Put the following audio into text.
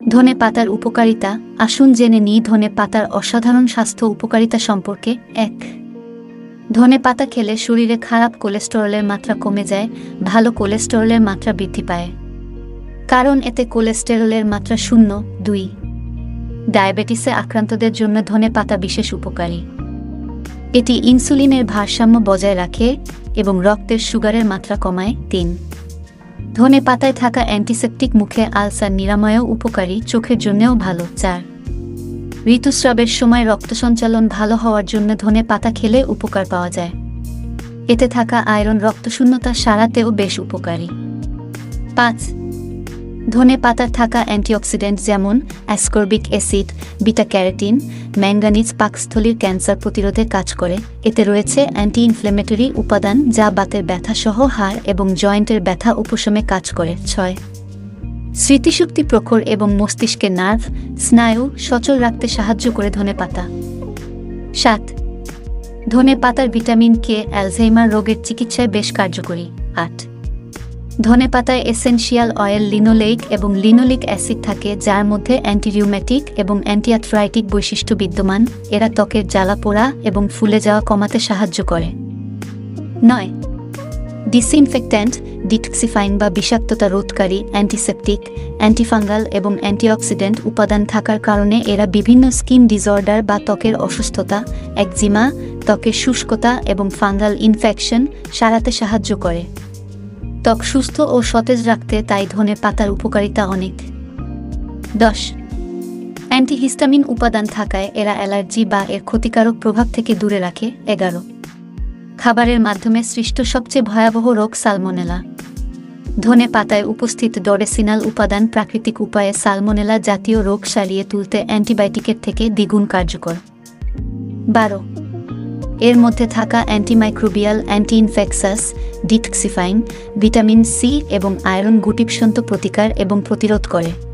ধনে পাতার উপকারিতা, আসুন জেনে নিই ধনে পাতার অসাধারণ স্বাস্থ্য উপকারিতা সম্পর্কে। এক, ধনে পাতা খেলে শরীরে খারাপ কোলেস্টেরলের মাত্রা কমে যায়, ভালো কোলেস্টেরলের মাত্রা বৃদ্ধি পায়। কারণ এতে কোলেস্টেরলের মাত্রা শূন্য, দুই, ডায়াবেটিসে আক্রান্তদের জন্য ধনে পাতা বিশেষ উপকারী। এটি ইনসুলিনের ভারসাম্য বজায় রাখে এবং রক্তের সুগারের মাত্রা কমায়। তিন ধনে পাতায় থাকা অ্যান্টিসেপটিক মুখে আলসার নিরাময়ও উপকারী, চোখের জন্যেও ভালো, চার। ঋতুস্রাবের সময় রক্ত সঞ্চালন ভালো হওয়ার জন্য ধনে পাতা খেলে উপকার পাওয়া যায়। এতে থাকা আয়রন রক্তশূন্যতা সারাতেও বেশ উপকারী। পাঁচ ধনে পাতার থাকা অ্যান্টিঅক্সিডেন্ট যেমন ascorbic acid beta carotene manganese পাকস্থলীর ক্যান্সার প্রতিরোধে কাজ করে। এতে রয়েছে অ্যান্টি ইনফ্লেমেটরি উপাদান যা বাতের ব্যথা সহ হাড় এবং জয়েন্টের ব্যথা উপশমে কাজ করে। ছয়, স্মৃতিশক্তি প্রখর এবং মস্তিষ্কের নার্ভ, স্নায়ু সচল রাখতে সাহায্য করে ধনে পাতা। সাত, ধনে পাতার ভিটামিন কে অ্যালঝেইমার রোগের চিকিৎসায় বেশ কার্যকরী। আট ধনে পাতায় এসেনশিয়াল অয়েল লিনোলেইক এবং লিনোলিক অ্যাসিড থাকে, যার মধ্যে অ্যান্টিরিউম্যাটিক এবং অ্যান্টিআথ্রাইটিক বৈশিষ্ট্য বিদ্যমান। এরা ত্বকের জ্বালা পোড়া এবং ফুলে যাওয়া কমাতে সাহায্য করে। নয়। ডিসইনফেক্ট্যান্ট, ডিটক্সিফাইন বা বিষাক্ততা রোধকারী, অ্যান্টিসেপটিক, অ্যান্টিফাঙ্গাল এবং অ্যান্টিঅক্সিডেন্ট উপাদান থাকার কারণে এরা বিভিন্ন স্কিন ডিসঅর্ডার বা ত্বকের অসুস্থতা, একজিমা, ত্বকের শুষ্কতা এবং ফাঙ্গাল ইনফেকশন সারাতে সাহায্য করে। ত্বক সুস্থ ও সতেজ রাখতে তাই ধনে পাতার উপকারিতা অনেক। দশ, অ্যান্টিহিস্টামিন উপাদান থাকায় এরা অ্যালার্জি বা এর ক্ষতিকারক প্রভাব থেকে দূরে রাখে। এগারো, খাবারের মাধ্যমে সৃষ্ট সবচেয়ে ভয়াবহ রোগ সালমোনেলা। ধনে পাতায় উপস্থিত ডরেসিনাল উপাদান প্রাকৃতিক উপায়ে সালমোনেলা জাতীয় রোগ সারিয়ে তুলতে অ্যান্টিবায়োটিকের থেকে দ্বিগুণ কার্যকর। বারো এর মধ্যে থাকা antimicrobial anti infectious detoxifying, vitamin C এবং আয়রন গুটিপসন্ত প্রতিকার এবং প্রতিরোধ করে।